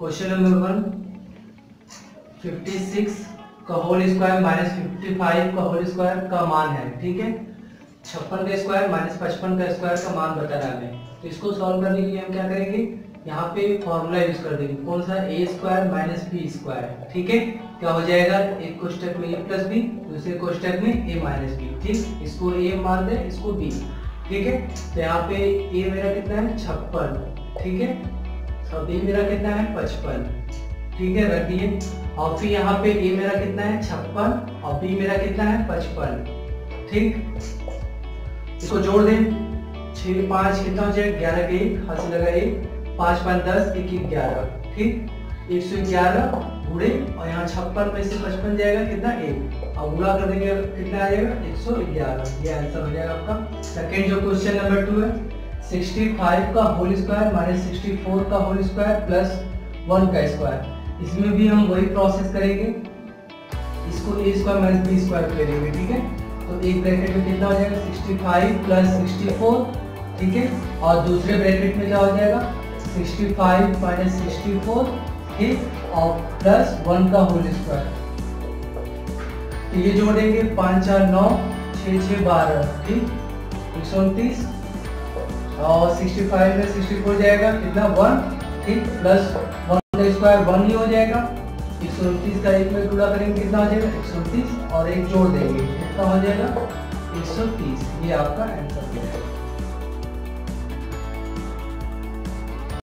Question number one fifty six का whole square minus fifty five का whole square का मान है, ठीक है? छप्पन का स्क्वायर माइनस पचपन का स्क्वायर का मान बता रहा है तो इसको सॉल्व करने के लिए हम क्या करेंगे? यहाँ पे फॉर्मूला यूज़ कर देंगे। कौन सा? A square minus B square ठीक है? क्या हो जाएगा? एक कोष्टक में ए प्लस बी दूसरे कोष्टक में ए माइनस बी ठीक? इसको ए मान दे, इसको बी ठीक है? तो यहाँ पे ए मेरा कितना है? छप्पन, ठीक है? और बी मेरा कितना है? पचपन। ठीक है रख दिए और फिर यहाँ पे ए मेरा कितना है? छप्पन। और बी मेरा कितना है? पचपन। ठीक? इसको जोड़ दें। छह, पाँच कितना हो जाएगा ग्यारह के एक। हाथ लगा एक पाँच पाँच, दस, एक एक, ग्यारह। ठीक? एक सौ ग्यारह गुड़े और यहाँ छप्पन में से पचपन जाएगा कितना? एक। और गुणा कर देंगे, कितना आ जाएगा? एक सौ ग्यारह। ये आंसर हो जाएगा आपका। सेकेंड जो क्वेश्चन नंबर टू है 65 का होल स्क्वायर माइनस 64 का होल स्क्वायर प्लस वन का स्क्वायर। इसमें भी हम वही प्रोसेस करेंगे। इसको A square minus B square ले लेंगे, ठीक है? तो एक ब्रैकेट में कितना हो जाएगा? 65 प्लस 64 ठीक है? और दूसरे ब्रैकेट में क्या हो जाएगा? 65 माइनस 64 ठीक? और प्लस वन का होल स्क्वायर। तो ये जोड़ेंगे पाँच चार नौ, छः छः बारह, ठीक? एक सौ उनतीस और 65 में 64 जाएगा, कितना? वन ठीक प्लस वन का स्क्वायर वन ही हो जाएगा। एक सौ उनतीस का एक में गुणा करेंगे, कितना जाएगा? एक सौ उनतीस और एक जोड़ देंगे, कितना हो जाएगा? एक सौ तीस। ये आपका आंसर हो जाएगा।